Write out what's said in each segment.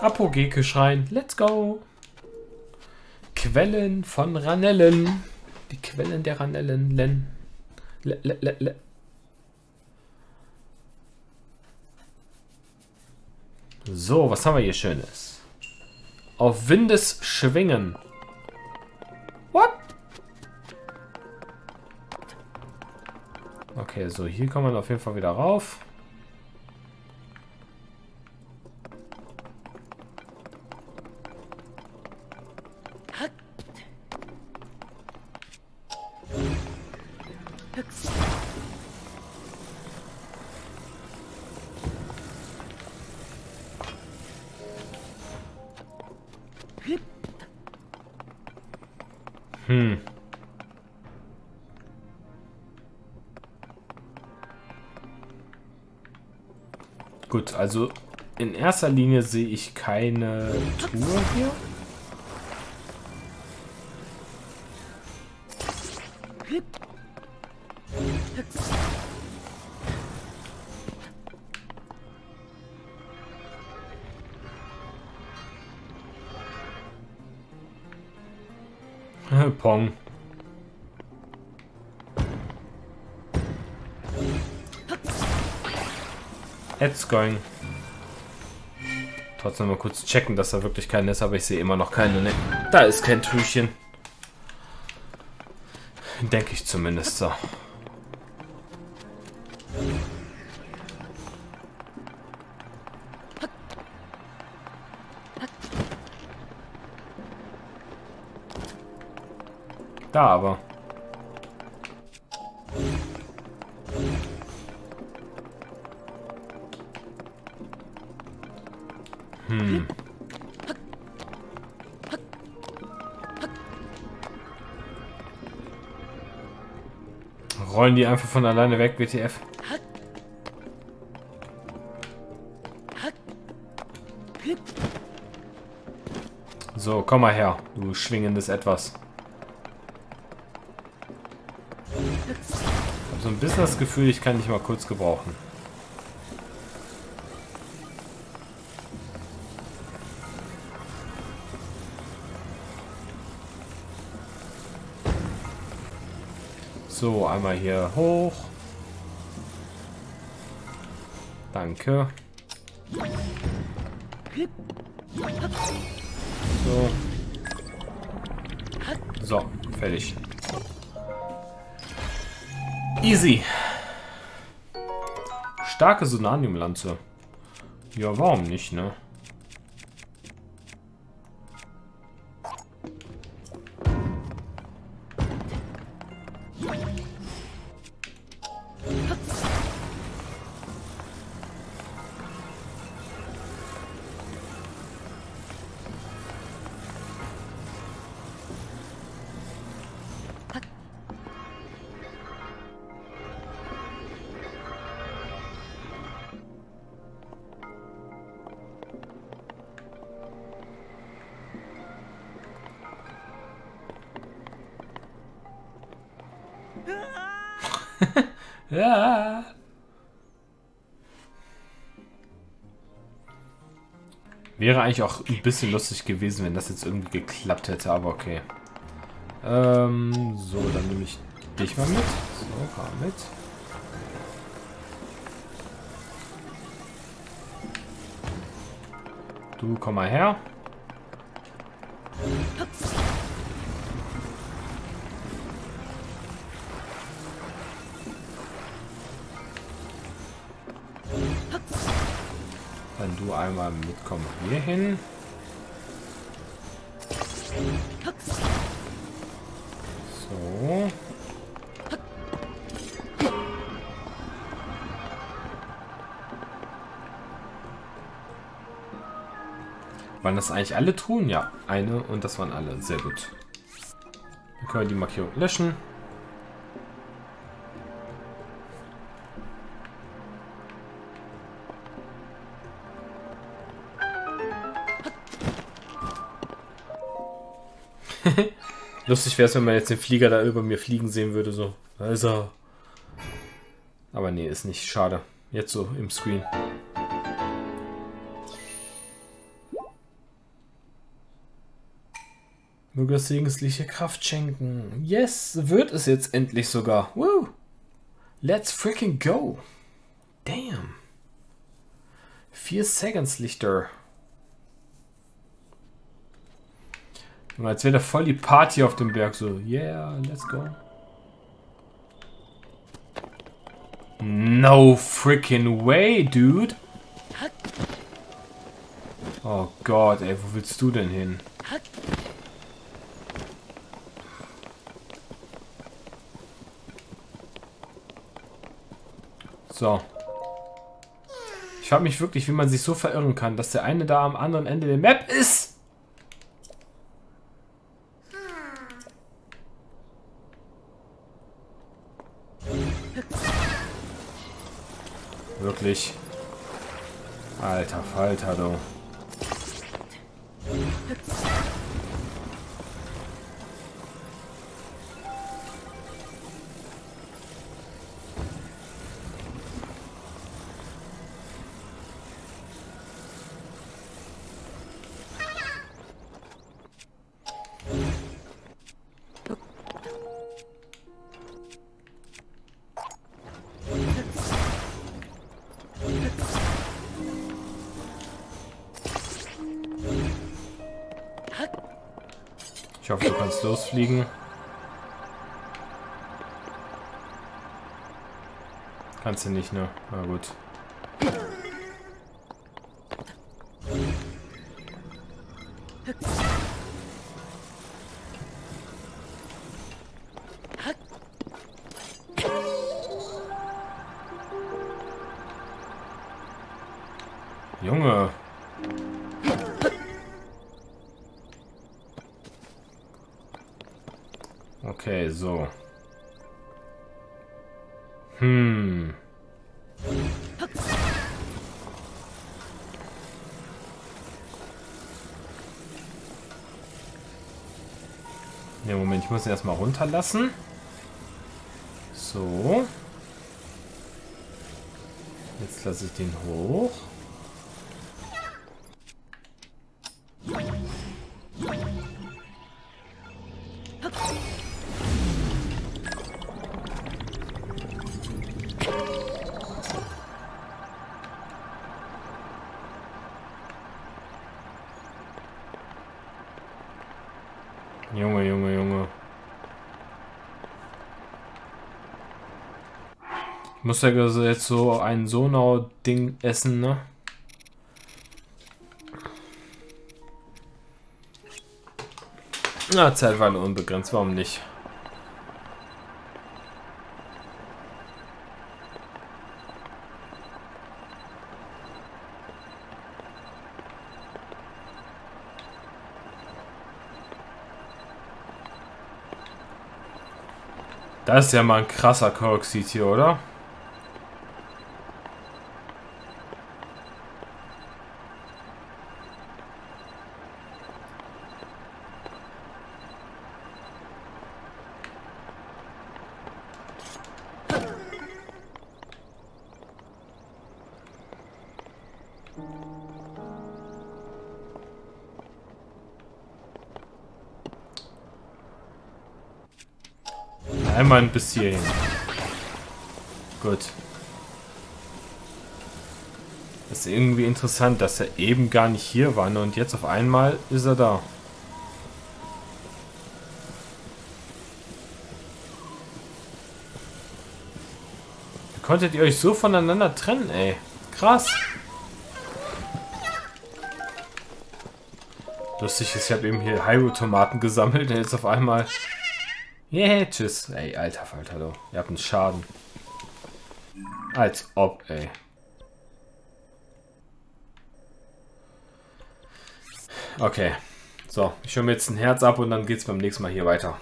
Apogeke-Schrein. Let's go. Quellen von Ranellen. Die Quellen der Ranellen. Len. Le, le, le, le. So, was haben wir hier Schönes? Auf Windes schwingen. What? Okay, so hier kommt man auf jeden Fall wieder rauf. Gut, also in erster Linie sehe ich keine Tour hier. It's going. Trotzdem mal kurz checken, dass da wirklich keine ist, aber ich sehe immer noch keine. Ne, da ist kein Türchen. Denke ich zumindest so. Da aber. Rollen die einfach von alleine weg, WTF? So, komm mal her, du schwingendes Etwas. Ich habe so ein bisschen das Gefühl, ich kann dich mal kurz gebrauchen. So, einmal hier hoch. Danke. So. So, fertig. Easy. Starke Sonanium-Lanze. Ja, warum nicht, ne? Wäre eigentlich auch ein bisschen lustig gewesen, wenn das jetzt irgendwie geklappt hätte, aber okay. Ähm, so, dann nehme ich dich mal mit. So, komm mit. Du, komm mal her. Einmal mitkommen hier hin. So. Waren das eigentlich alle Truhen? Ja, eine und das waren alle. Sehr gut. Dann können wir die Markierung löschen. Lustig wäre es, wenn man jetzt den Flieger da über mir fliegen sehen würde, so. Da ist er. Aber nee, ist nicht. Schade. Jetzt so im Screen. Möge das segensliche Kraft schenken. Yes, wird es jetzt endlich sogar. Woo! Let's freaking go! Damn! Vier Seconds Lichter. Als wäre da voll die Party auf dem Berg. So, yeah, let's go. No freaking way, dude. Oh Gott, ey, wo willst du denn hin? So. Ich frage mich wirklich, wie man sich so verirren kann, dass der eine da am anderen Ende der Map ist. Alter Falter, du. Ich hoffe, du kannst losfliegen. Kannst du nicht, ne? Na gut. Muss ihn erstmal runterlassen. So. Jetzt lasse ich den hoch. Junge, muss ja jetzt so ein Sonau-Ding essen, ne? Na, Zeitweile unbegrenzt, warum nicht? Das ist ja mal ein krasser Korksit hier, oder? Einmal bis hierhin. Gut. Das ist irgendwie interessant, dass er eben gar nicht hier war ne? und jetzt auf einmal ist er da. Wie konntet ihr euch so voneinander trennen, ey? Krass. Lustig ist, ich habe eben hier Hyrule-Tomaten gesammelt und jetzt auf einmal Yeah, tschüss. Ey, alter Falter, du. Ihr habt einen Schaden. Als ob, ey. Okay. So, ich höre mir jetzt ein Herz ab und dann geht's beim nächsten Mal hier weiter.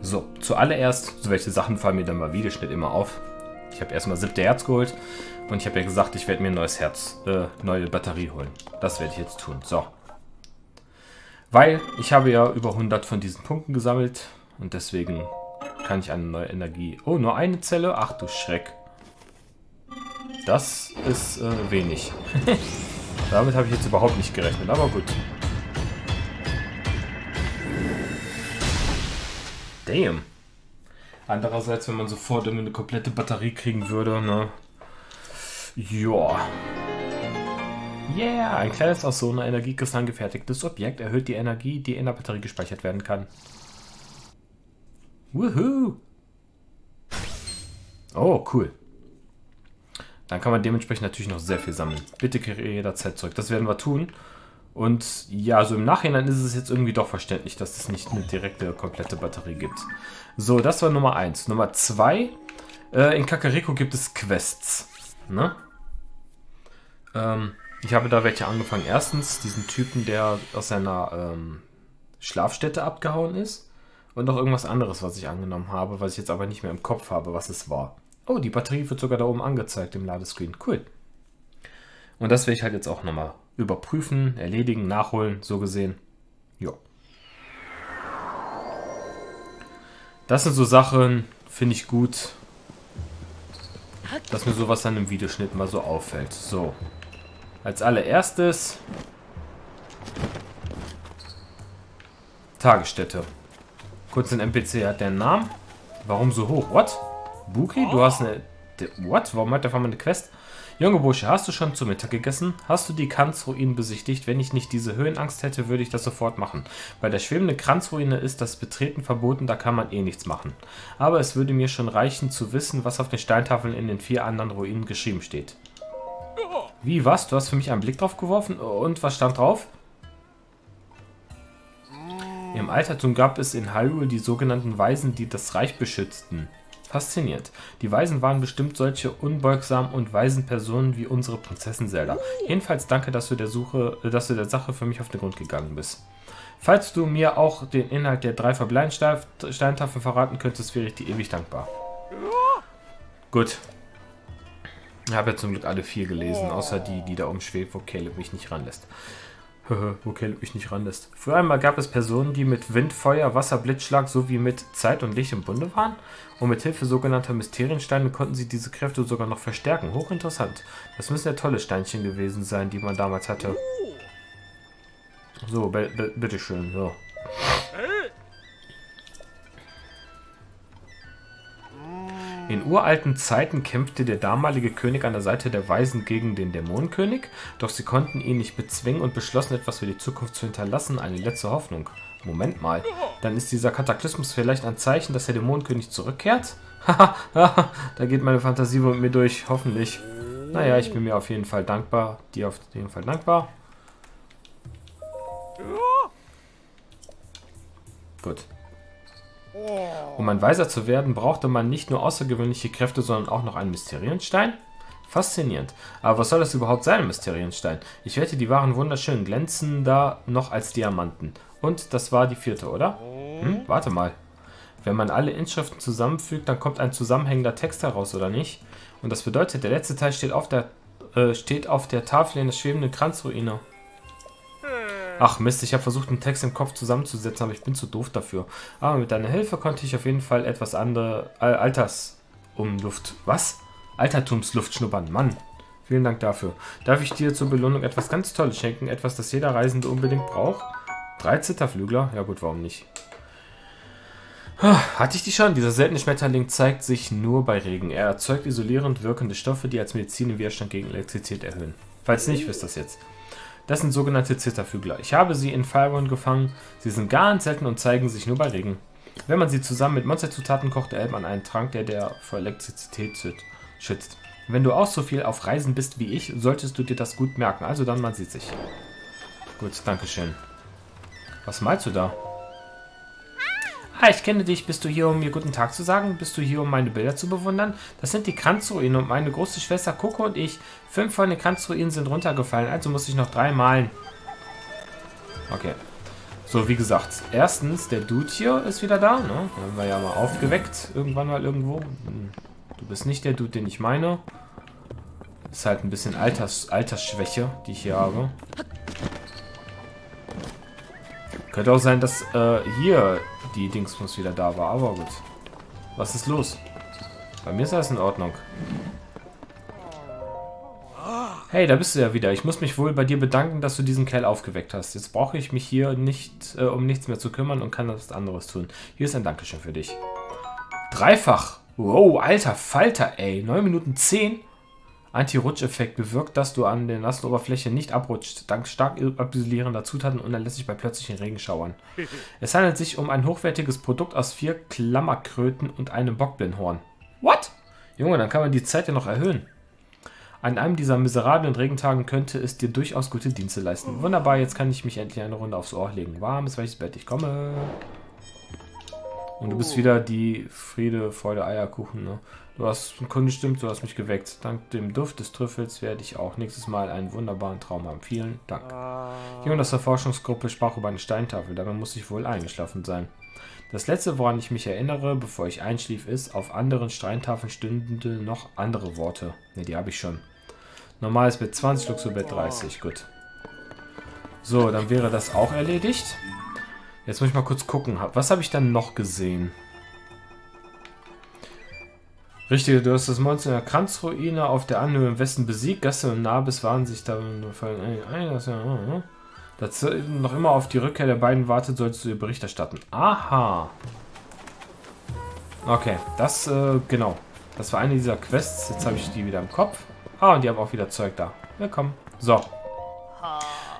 So, zuallererst, so welche Sachen fallen mir dann mal Videoschnitt immer auf. Ich habe erstmal siebte Herz geholt und ich habe ja gesagt, ich werde mir ein neues Herz, äh, neue Batterie holen. Das werde ich jetzt tun. So, weil ich habe ja über 100 von diesen Punkten gesammelt und deswegen kann ich eine neue Energie... Oh, nur eine Zelle? Ach du Schreck. Das ist äh, wenig. Damit habe ich jetzt überhaupt nicht gerechnet, aber gut. Damn. Andererseits, wenn man sofort eine komplette Batterie kriegen würde, ne? Joa. Yeah, ein kleines aus so einer Energiekristall gefertigtes Objekt erhöht die Energie, die in der Batterie gespeichert werden kann. Woohoo! Oh, cool. Dann kann man dementsprechend natürlich noch sehr viel sammeln. Bitte kehre jederzeit zurück. Das werden wir tun. Und ja, so im Nachhinein ist es jetzt irgendwie doch verständlich, dass es nicht eine direkte, komplette Batterie gibt. So, das war Nummer 1. Nummer 2. Äh, in Kakariko gibt es Quests. Ne? Ähm, ich habe da welche angefangen. Erstens diesen Typen, der aus seiner ähm, Schlafstätte abgehauen ist. Und noch irgendwas anderes, was ich angenommen habe, was ich jetzt aber nicht mehr im Kopf habe, was es war. Oh, die Batterie wird sogar da oben angezeigt im Ladescreen. Cool. Und das werde ich halt jetzt auch nochmal überprüfen, erledigen, nachholen, so gesehen. Ja. Das sind so Sachen, finde ich gut, dass mir sowas dann im Videoschnitt mal so auffällt. So. Als allererstes Tagesstätte. Kurz ein NPC hat der Namen. Warum so hoch? What? Buki, du hast eine... What? Warum hat der Mann eine Quest? Junge Bursche, hast du schon zu Mittag gegessen? Hast du die Kranzruinen besichtigt? Wenn ich nicht diese Höhenangst hätte, würde ich das sofort machen. Bei der schwebenden Kranzruine ist das Betreten verboten, da kann man eh nichts machen. Aber es würde mir schon reichen zu wissen, was auf den Steintafeln in den vier anderen Ruinen geschrieben steht. Wie, was? Du hast für mich einen Blick drauf geworfen? Und was stand drauf? Im Altertum gab es in Hyrule die sogenannten Weisen, die das Reich beschützten. Faszinierend. Die Weisen waren bestimmt solche unbeugsamen und weisen Personen wie unsere Prinzessin Zelda. Jedenfalls danke, dass du der Suche, äh, dass du der Sache für mich auf den Grund gegangen bist. Falls du mir auch den Inhalt der drei verbleibenden Steintafeln verraten könntest, wäre ich dir ewig dankbar. Gut. Ich habe ja zum Glück alle vier gelesen, außer die, die da umschwebt, wo Caleb mich nicht ranlässt. wo Caleb mich nicht ranlässt. Früher einmal gab es Personen, die mit Wind, Feuer, Wasser, Blitzschlag sowie mit Zeit und Licht im Bunde waren. Und mit Hilfe sogenannter Mysteriensteine konnten sie diese Kräfte sogar noch verstärken. Hochinteressant. Das müssen ja tolle Steinchen gewesen sein, die man damals hatte. So, bitteschön. So. In uralten Zeiten kämpfte der damalige König an der Seite der Weisen gegen den Dämonenkönig, doch sie konnten ihn nicht bezwingen und beschlossen, etwas für die Zukunft zu hinterlassen, eine letzte Hoffnung. Moment mal, dann ist dieser Kataklysmus vielleicht ein Zeichen, dass der Dämonenkönig zurückkehrt? Haha, da geht meine Fantasie mit mir durch, hoffentlich. Naja, ich bin mir auf jeden Fall dankbar, dir auf jeden Fall dankbar. Gut. Um ein Weiser zu werden, brauchte man nicht nur außergewöhnliche Kräfte, sondern auch noch einen Mysterienstein? Faszinierend. Aber was soll das überhaupt sein, ein Mysterienstein? Ich wette, die waren wunderschön, glänzender noch als Diamanten. Und das war die vierte, oder? Hm, warte mal. Wenn man alle Inschriften zusammenfügt, dann kommt ein zusammenhängender Text heraus, oder nicht? Und das bedeutet, der letzte Teil steht auf der, äh, steht auf der Tafel in der schwebenden Kranzruine. Ach Mist, ich habe versucht, einen Text im Kopf zusammenzusetzen, aber ich bin zu doof dafür. Aber mit deiner Hilfe konnte ich auf jeden Fall etwas andere Al Altersumluft. Was? Altertumsluft schnuppern. Mann. Vielen Dank dafür. Darf ich dir zur Belohnung etwas ganz Tolles schenken? Etwas, das jeder Reisende unbedingt braucht? Drei Zitterflügler? Ja gut, warum nicht? Hatte ich die schon? Dieser seltene Schmetterling zeigt sich nur bei Regen. Er erzeugt isolierend wirkende Stoffe, die als Medizin den Widerstand gegen Elektrizität erhöhen. Falls nicht, wisst das jetzt. Das sind sogenannte Zitterfügler. Ich habe sie in Firebone gefangen. Sie sind ganz selten und zeigen sich nur bei Regen. Wenn man sie zusammen mit Monsterzutaten kocht, erhält man einen Trank, der der vor Elektrizität schützt. Wenn du auch so viel auf Reisen bist wie ich, solltest du dir das gut merken. Also dann, man sieht sich. Gut, Dankeschön. Was malst du da? Ah, ich kenne dich. Bist du hier, um mir guten Tag zu sagen? Bist du hier, um meine Bilder zu bewundern? Das sind die Kranzruinen und meine große Schwester Coco und ich. Fünf von den Kranzruinen sind runtergefallen, also muss ich noch drei malen. Okay. So, wie gesagt, erstens, der Dude hier ist wieder da, ne? Den haben wir ja mal aufgeweckt, irgendwann mal irgendwo. Du bist nicht der Dude, den ich meine. Ist halt ein bisschen Alters, Altersschwäche, die ich hier habe. Könnte auch sein, dass äh, hier die Dingsbums wieder da war, aber gut. Was ist los? Bei mir ist alles in Ordnung. Hey, da bist du ja wieder. Ich muss mich wohl bei dir bedanken, dass du diesen Kerl aufgeweckt hast. Jetzt brauche ich mich hier nicht äh, um nichts mehr zu kümmern und kann was anderes tun. Hier ist ein Dankeschön für dich. Dreifach. Wow, alter Falter, ey. 9 Minuten 10. Anti-Rutsch-Effekt bewirkt, dass du an der nassen Oberfläche nicht abrutscht. Dank stark isolierender Zutaten unerlässlich bei plötzlichen Regenschauern. Es handelt sich um ein hochwertiges Produkt aus vier Klammerkröten und einem Bockblinhorn. What? Junge, dann kann man die Zeit ja noch erhöhen. An einem dieser miserablen Regentagen könnte es dir durchaus gute Dienste leisten. Wunderbar, jetzt kann ich mich endlich eine Runde aufs Ohr legen. Warmes, weiches Bett, ich komme. Und du bist wieder die Friede, Freude, Eierkuchen, ne? Du hast eine Kunde stimmt, du hast mich geweckt. Dank dem Duft des Trüffels werde ich auch nächstes Mal einen wunderbaren Traum haben. Vielen Dank. Jemand aus der Forschungsgruppe sprach über eine Steintafel. Dabei muss ich wohl eingeschlafen sein. Das letzte, woran ich mich erinnere, bevor ich einschlief, ist, auf anderen Steintafeln stünden noch andere Worte. Ne, die habe ich schon. Normales Bett 20, Luxurbett 30. Gut. So, dann wäre das auch erledigt. Jetzt muss ich mal kurz gucken. Was habe ich dann noch gesehen? Richtig, du hast das Monster in der Kranzruine auf der Anhöhe im Westen besiegt. Gasse und Nabis waren sich da. Dazu noch immer auf die Rückkehr der beiden wartet, solltest du ihr Bericht erstatten. Aha. Okay, das, äh, genau. Das war eine dieser Quests. Jetzt habe ich die wieder im Kopf. Ah, und die haben auch wieder Zeug da. Willkommen. So.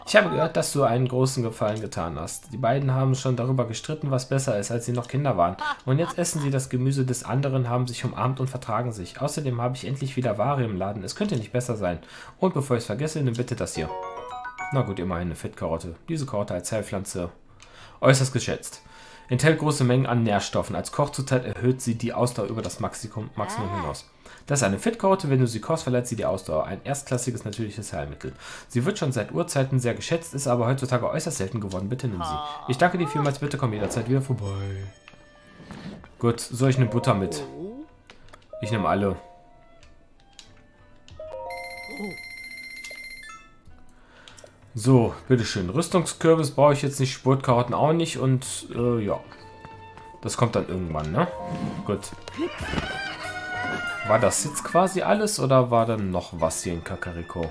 Ich habe gehört, dass du einen großen Gefallen getan hast. Die beiden haben schon darüber gestritten, was besser ist, als sie noch Kinder waren. Und jetzt essen sie das Gemüse des anderen, haben sich umarmt und vertragen sich. Außerdem habe ich endlich wieder Ware im Laden. Es könnte nicht besser sein. Und bevor ich es vergesse, nimm bitte das hier. Na gut, immerhin eine Fettkarotte. Diese Karotte als Heilpflanze äußerst geschätzt. Enthält große Mengen an Nährstoffen. Als Kochzutat erhöht sie die Ausdauer über das Maximum, Maximum hinaus. Das ist eine Fitkarotte. Wenn du sie kochst, verleiht sie die Ausdauer. Ein erstklassiges natürliches Heilmittel. Sie wird schon seit Urzeiten sehr geschätzt, ist aber heutzutage äußerst selten geworden. Bitte nimm sie. Ich danke dir vielmals. Bitte komm jederzeit wieder vorbei. Gut, soll ich eine Butter mit? Ich nehme alle. So, bitteschön. Rüstungskürbis brauche ich jetzt nicht, Spurtkarotten auch nicht und äh, ja. Das kommt dann irgendwann, ne? Gut. War das jetzt quasi alles oder war dann noch was hier in Kakariko?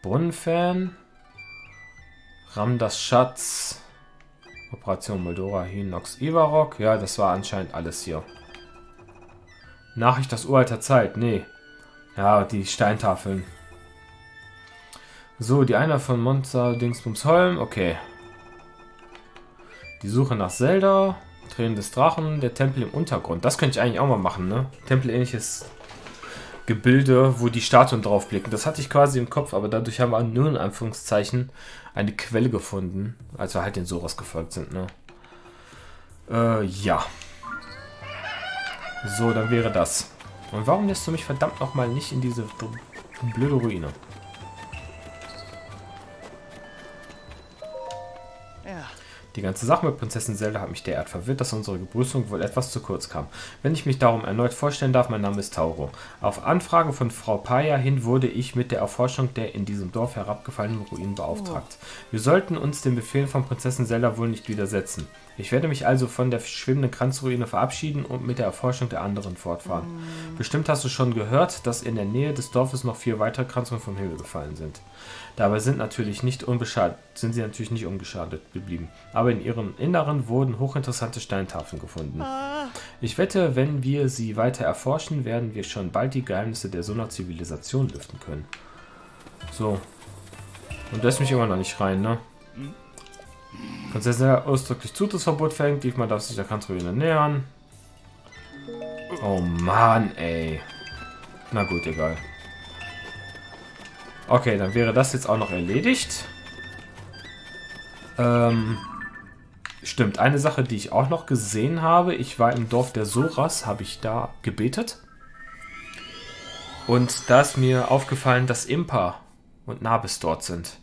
Brunnenfan. Ramdas Schatz. Operation Moldora, Hinox, Ivarok. Ja, das war anscheinend alles hier. Nachricht aus uralter Zeit. Nee. Ja, die Steintafeln. So, die einer von Monster Dingsbums Holm. Okay. Die Suche nach Zelda. Tränen des Drachen, der Tempel im Untergrund. Das könnte ich eigentlich auch mal machen, ne? Tempelähnliches Gebilde, wo die Statuen drauf blicken. Das hatte ich quasi im Kopf, aber dadurch haben wir nur in Anführungszeichen eine Quelle gefunden, als wir halt den Soras gefolgt sind, ne? Äh, ja. So, dann wäre das. Und warum lässt du mich verdammt nochmal nicht in diese blöde Ruine? Die ganze Sache mit Prinzessin Zelda hat mich derart verwirrt, dass unsere Begrüßung wohl etwas zu kurz kam. Wenn ich mich darum erneut vorstellen darf, mein Name ist Tauro. Auf Anfrage von Frau Paya hin wurde ich mit der Erforschung der in diesem Dorf herabgefallenen Ruinen beauftragt. Wir sollten uns den Befehlen von Prinzessin Zelda wohl nicht widersetzen. Ich werde mich also von der schwimmenden Kranzruine verabschieden und mit der Erforschung der anderen fortfahren. Mhm. Bestimmt hast du schon gehört, dass in der Nähe des Dorfes noch vier weitere Kranzruinen vom Himmel gefallen sind. Dabei sind, natürlich nicht unbeschadet, sind sie natürlich nicht ungeschadet geblieben. Aber in ihrem Inneren wurden hochinteressante Steintafeln gefunden. Ah. Ich wette, wenn wir sie weiter erforschen, werden wir schon bald die Geheimnisse der Sonor-Zivilisation lüften können. So. Und lässt mich immer noch nicht rein, ne? Prinzessin ausdrücklich Zutrittsverbot verhängt. Diesmal darf sich der Kanzlerin nähern. Oh Mann, ey. Na gut, egal. Okay, dann wäre das jetzt auch noch erledigt. Ähm, stimmt, eine Sache, die ich auch noch gesehen habe. Ich war im Dorf der Soras, habe ich da gebetet. Und da ist mir aufgefallen, dass Impa und Nabis dort sind.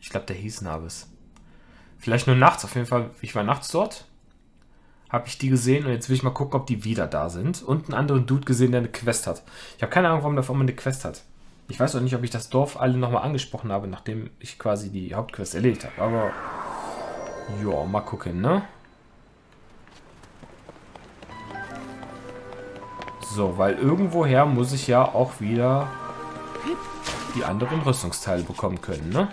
Ich glaube, der hieß Nabis. Vielleicht nur nachts, auf jeden Fall. Ich war nachts dort. Habe ich die gesehen und jetzt will ich mal gucken, ob die wieder da sind. Und einen anderen Dude gesehen, der eine Quest hat. Ich habe keine Ahnung, warum der auf einmal eine Quest hat. Ich weiß auch nicht, ob ich das Dorf alle nochmal angesprochen habe, nachdem ich quasi die Hauptquest erledigt habe. Aber, ja, mal gucken, ne? So, weil irgendwoher muss ich ja auch wieder die anderen Rüstungsteile bekommen können, ne?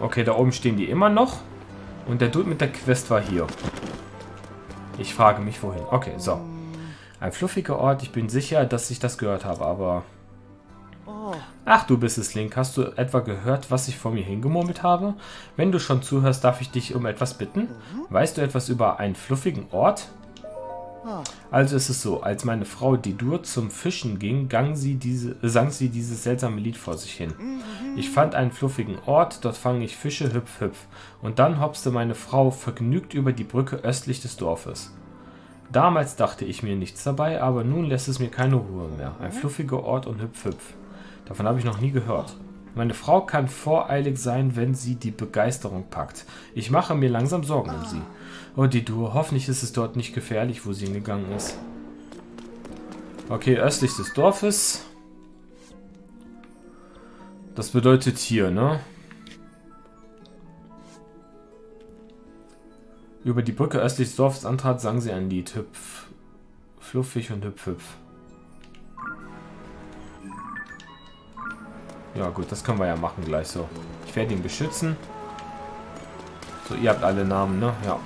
Okay, da oben stehen die immer noch. Und der Dude mit der Quest war hier. Ich frage mich, wohin. Okay, so. Ein fluffiger Ort. Ich bin sicher, dass ich das gehört habe, aber... Ach, du bist es, Link. Hast du etwa gehört, was ich vor mir hingemurmelt habe? Wenn du schon zuhörst, darf ich dich um etwas bitten? Weißt du etwas über einen fluffigen Ort? Also ist es so, als meine Frau Didur zum Fischen ging, gang sie diese, sang sie dieses seltsame Lied vor sich hin. Ich fand einen fluffigen Ort, dort fange ich Fische, hüpf, hüpf. Und dann hopste meine Frau vergnügt über die Brücke östlich des Dorfes. Damals dachte ich mir nichts dabei, aber nun lässt es mir keine Ruhe mehr. Ein fluffiger Ort und hüpf, hüpf. Davon habe ich noch nie gehört. Meine Frau kann voreilig sein, wenn sie die Begeisterung packt. Ich mache mir langsam Sorgen um sie. Oh, die Dur, hoffentlich ist es dort nicht gefährlich, wo sie hingegangen ist. Okay, östlich des Dorfes. Das bedeutet hier, ne? Über die Brücke östlich des Dorfes antrat, sang sie ein Lied. Hüpf, fluffig und hüpf, hüpf. Ja gut, das können wir ja machen gleich so. Ich werde ihn beschützen. So, ihr habt alle Namen, ne? Ja.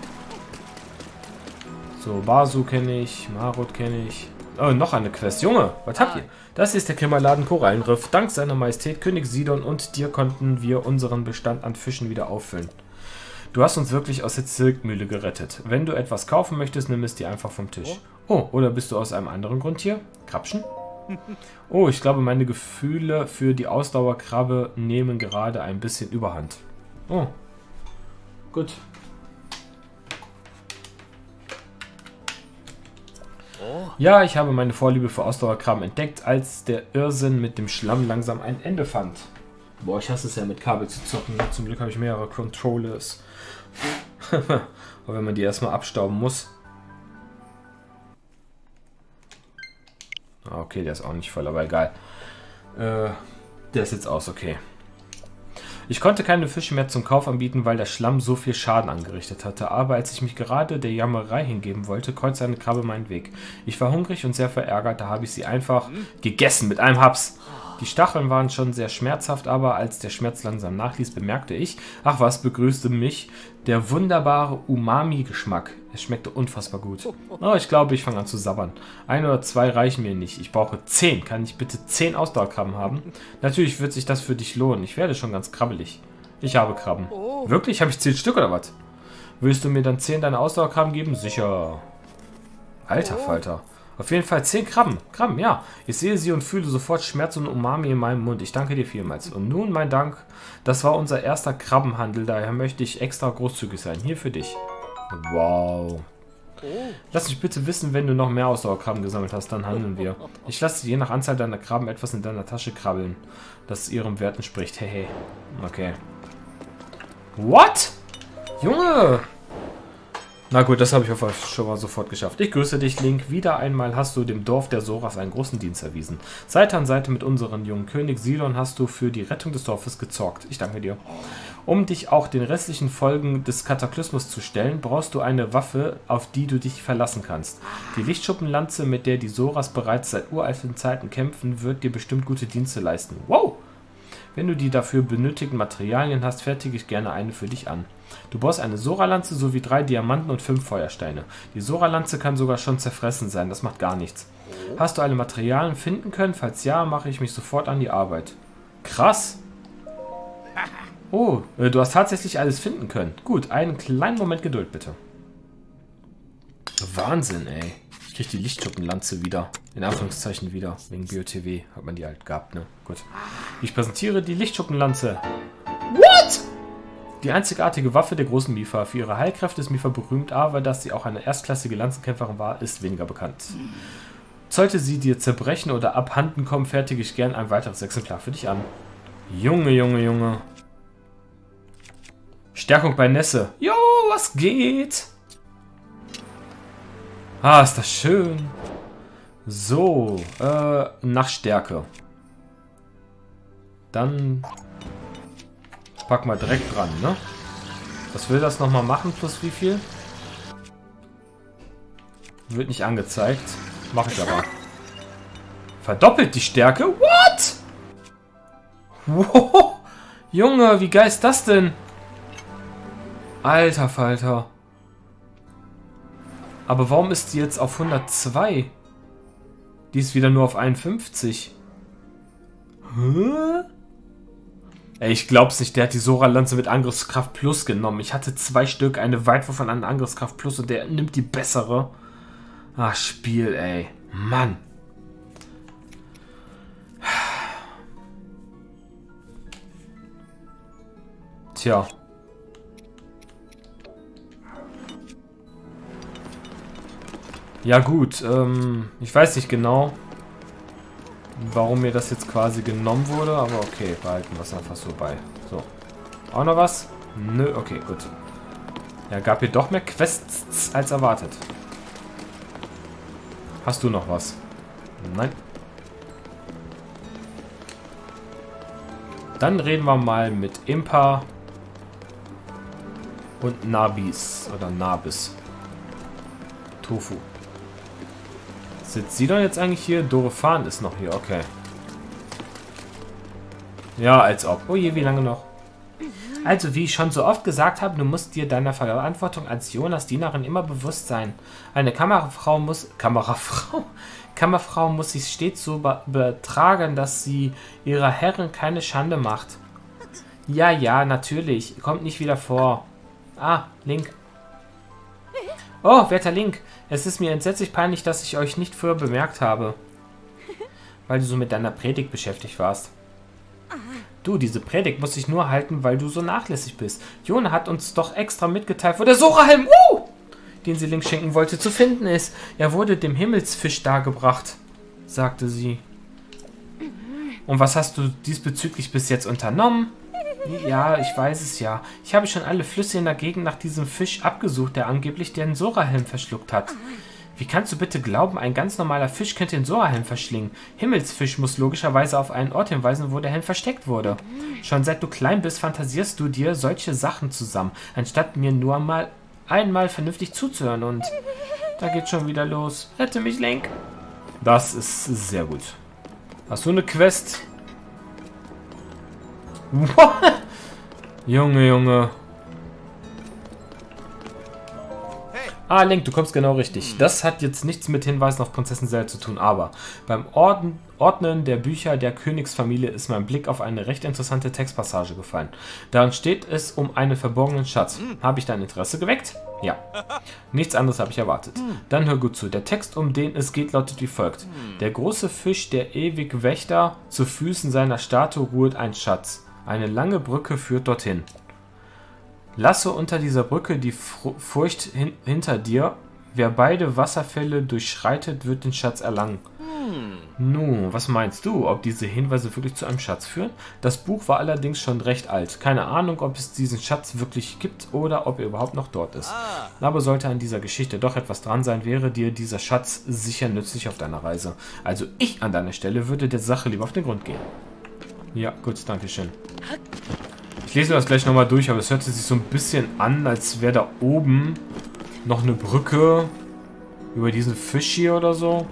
So, Basu kenne ich, Marot kenne ich. Oh, noch eine Quest. Junge, was habt ihr? Das ist der Kimmerladen Korallenriff. Dank seiner Majestät König Sidon und dir konnten wir unseren Bestand an Fischen wieder auffüllen. Du hast uns wirklich aus der Zirkmühle gerettet. Wenn du etwas kaufen möchtest, nimm es dir einfach vom Tisch. Oh, oder bist du aus einem anderen Grund hier? Krabschen? Oh, ich glaube, meine Gefühle für die Ausdauerkrabbe nehmen gerade ein bisschen überhand. Oh. Gut. Ja, ich habe meine Vorliebe für Ausdauerkrabben entdeckt, als der Irrsinn mit dem Schlamm langsam ein Ende fand. Boah, ich hasse es ja mit Kabel zu zocken. Zum Glück habe ich mehrere Controllers. Aber wenn man die erstmal abstauben muss. Okay, der ist auch nicht voll, aber egal. Äh, der ist jetzt aus, okay. Ich konnte keine Fische mehr zum Kauf anbieten, weil der Schlamm so viel Schaden angerichtet hatte, aber als ich mich gerade der Jammerei hingeben wollte, kreuzte eine Krabbe meinen Weg. Ich war hungrig und sehr verärgert, da habe ich sie einfach gegessen mit einem Haps. Die Stacheln waren schon sehr schmerzhaft, aber als der Schmerz langsam nachließ, bemerkte ich, ach was, begrüßte mich der wunderbare Umami-Geschmack. Es schmeckte unfassbar gut. Oh, ich glaube, ich fange an zu sabbern. Ein oder zwei reichen mir nicht. Ich brauche zehn. Kann ich bitte zehn Ausdauerkrabben haben? Natürlich wird sich das für dich lohnen. Ich werde schon ganz krabbelig. Ich habe Krabben. Wirklich? Habe ich zehn Stück oder was? Willst du mir dann zehn deine Ausdauerkrabben geben? Sicher. Alter Falter. Auf jeden Fall 10 Krabben. Krabben, ja. Ich sehe sie und fühle sofort Schmerz und Umami in meinem Mund. Ich danke dir vielmals. Und nun mein Dank. Das war unser erster Krabbenhandel. Daher möchte ich extra großzügig sein. Hier für dich. Wow. Lass mich bitte wissen, wenn du noch mehr Ausdauerkrabben gesammelt hast, dann handeln wir. Ich lasse je nach Anzahl deiner Krabben etwas in deiner Tasche krabbeln, das ihrem Wert entspricht. Hehe. Okay. What? Junge! Na gut, das habe ich auf schon mal sofort geschafft. Ich grüße dich, Link. Wieder einmal hast du dem Dorf der Soras einen großen Dienst erwiesen. Seite an Seite mit unserem jungen König Silon hast du für die Rettung des Dorfes gezorgt. Ich danke dir. Um dich auch den restlichen Folgen des Kataklysmus zu stellen, brauchst du eine Waffe, auf die du dich verlassen kannst. Die Lichtschuppenlanze, mit der die Soras bereits seit uralten Zeiten kämpfen, wird dir bestimmt gute Dienste leisten. Wow! Wenn du die dafür benötigten Materialien hast, fertige ich gerne eine für dich an. Du brauchst eine Sora-Lanze sowie drei Diamanten und fünf Feuersteine. Die Sora-Lanze kann sogar schon zerfressen sein, das macht gar nichts. Hast du alle Materialien finden können? Falls ja, mache ich mich sofort an die Arbeit. Krass! Oh, äh, du hast tatsächlich alles finden können. Gut, einen kleinen Moment Geduld bitte. Wahnsinn, ey. Ich krieg die Lichtschuppenlanze wieder. In Anführungszeichen wieder. Wegen BOTW hat man die halt gehabt, ne? Gut. Ich präsentiere die Lichtschuppenlanze. What? Die einzigartige Waffe der großen Mifa. Für ihre Heilkräfte ist Mifa berühmt, aber dass sie auch eine erstklassige Lanzenkämpferin war, ist weniger bekannt. Sollte sie dir zerbrechen oder abhanden kommen, fertige ich gern ein weiteres Exemplar für dich an. Junge, Junge, Junge. Stärkung bei Nässe. Jo, was geht? Ah, ist das schön. So, äh, nach Stärke. Dann pack mal direkt dran, ne? Was will das nochmal machen? Plus wie viel? Wird nicht angezeigt. Mache ich aber. Verdoppelt die Stärke? What? Wow. Junge, wie geil ist das denn? Alter Falter. Aber warum ist die jetzt auf 102? Die ist wieder nur auf 51. Hä? Ey, ich glaub's nicht, der hat die Sora-Lanze mit Angriffskraft Plus genommen. Ich hatte zwei Stück, eine Weitwurf und eine Angriffskraft Plus und der nimmt die bessere. Ach, Spiel, ey. Mann. Tja. Ja gut, ähm, ich weiß nicht genau, warum mir das jetzt quasi genommen wurde, aber okay, behalten wir es einfach so bei. So. Auch noch was? Nö, okay, gut. Ja, gab hier doch mehr Quests als erwartet. Hast du noch was? Nein. Dann reden wir mal mit Impa und Nabis oder Nabis. Tofu. Sitzt sie doch jetzt eigentlich hier? Dore Dorefan ist noch hier, okay. Ja, als ob. Oh je, wie lange noch? Also, wie ich schon so oft gesagt habe, du musst dir deiner Verantwortung als Jonas Dienerin immer bewusst sein. Eine Kamerafrau muss... Kamerafrau? Kammerfrau muss sich stets so be betragen, dass sie ihrer Herrin keine Schande macht. Ja, ja, natürlich. Kommt nicht wieder vor. Ah, Link. Oh, werter Link. Es ist mir entsetzlich peinlich, dass ich euch nicht früher bemerkt habe. Weil du so mit deiner Predigt beschäftigt warst. Du, diese Predigt muss ich nur halten, weil du so nachlässig bist. Jona hat uns doch extra mitgeteilt, wo der Sorahelm, uh, den sie links schenken wollte, zu finden ist. Er wurde dem Himmelsfisch dargebracht, sagte sie. Und was hast du diesbezüglich bis jetzt unternommen? Ja, ich weiß es ja. Ich habe schon alle Flüsse in der Gegend nach diesem Fisch abgesucht, der angeblich den Sorahelm verschluckt hat. Wie kannst du bitte glauben, ein ganz normaler Fisch könnte den Sorahelm verschlingen? Himmelsfisch muss logischerweise auf einen Ort hinweisen, wo der Helm versteckt wurde. Schon seit du klein bist, fantasierst du dir solche Sachen zusammen, anstatt mir nur mal einmal vernünftig zuzuhören und... Da geht schon wieder los. Rette mich, Link. Das ist sehr gut. Hast du eine Quest? Junge, Junge. Ah, Link, du kommst genau richtig. Das hat jetzt nichts mit Hinweisen auf Prinzessin Zelda zu tun, aber beim Orden, Ordnen der Bücher der Königsfamilie ist mein Blick auf eine recht interessante Textpassage gefallen. Darin steht es um einen verborgenen Schatz. Habe ich dein Interesse geweckt? Ja. Nichts anderes habe ich erwartet. Dann hör gut zu. Der Text, um den es geht, lautet wie folgt. Der große Fisch, der ewig Wächter, zu Füßen seiner Statue ruht ein Schatz. Eine lange Brücke führt dorthin. Lasse unter dieser Brücke die Furcht hin hinter dir. Wer beide Wasserfälle durchschreitet, wird den Schatz erlangen. Hm. Nun, was meinst du, ob diese Hinweise wirklich zu einem Schatz führen? Das Buch war allerdings schon recht alt. Keine Ahnung, ob es diesen Schatz wirklich gibt oder ob er überhaupt noch dort ist. Ah. Aber sollte an dieser Geschichte doch etwas dran sein, wäre dir dieser Schatz sicher nützlich auf deiner Reise. Also ich an deiner Stelle würde der Sache lieber auf den Grund gehen. Ja, gut, danke schön. Ich lese das gleich nochmal durch, aber es hört sich so ein bisschen an, als wäre da oben noch eine Brücke über diesen Fisch hier oder so.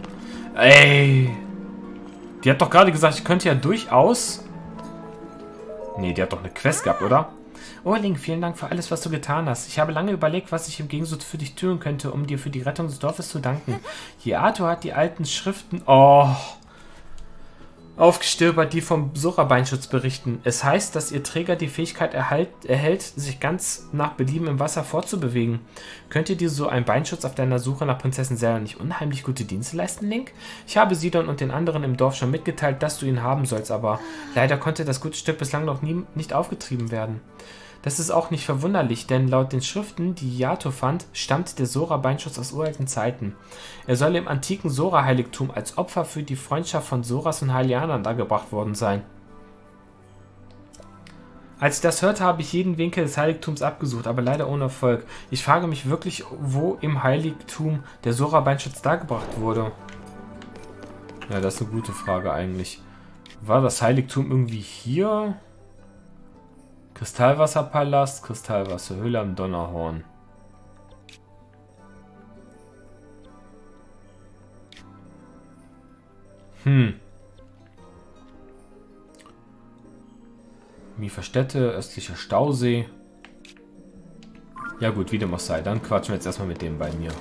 Ey! Die hat doch gerade gesagt, ich könnte ja durchaus... Nee, die hat doch eine Quest gehabt, oder? Oh, Link, vielen Dank für alles, was du getan hast. Ich habe lange überlegt, was ich im Gegensatz für dich tun könnte, um dir für die Rettung des Dorfes zu danken. Jeato hat die alten Schriften... Oh aufgestöbert, die vom Sora-Beinschutz berichten. Es heißt, dass ihr Träger die Fähigkeit erhalt, erhält, sich ganz nach Belieben im Wasser fortzubewegen. Könnt ihr dir so einen Beinschutz auf deiner Suche nach Prinzessin Zelda nicht unheimlich gute Dienste leisten, Link? Ich habe Sidon und den anderen im Dorf schon mitgeteilt, dass du ihn haben sollst, aber leider konnte das gute Stück bislang noch nie, nicht aufgetrieben werden. Das ist auch nicht verwunderlich, denn laut den Schriften, die Yato fand, stammt der Sora-Beinschutz aus uralten Zeiten. Er soll im antiken Sora-Heiligtum als Opfer für die Freundschaft von Soras und Hylianern dargebracht worden sein. Als ich das hörte, habe ich jeden Winkel des Heiligtums abgesucht, aber leider ohne Erfolg. Ich frage mich wirklich, wo im Heiligtum der Sora-Beinschutz dargebracht wurde. Ja, das ist eine gute Frage eigentlich. War das Heiligtum irgendwie hier? Kristallwasserpalast, Kristallwasserhöhle am Donnerhorn. Hm. Mieferstätte, östlicher Stausee. Ja gut, wie dem auch sei. Dann quatschen wir jetzt erstmal mit dem bei mir.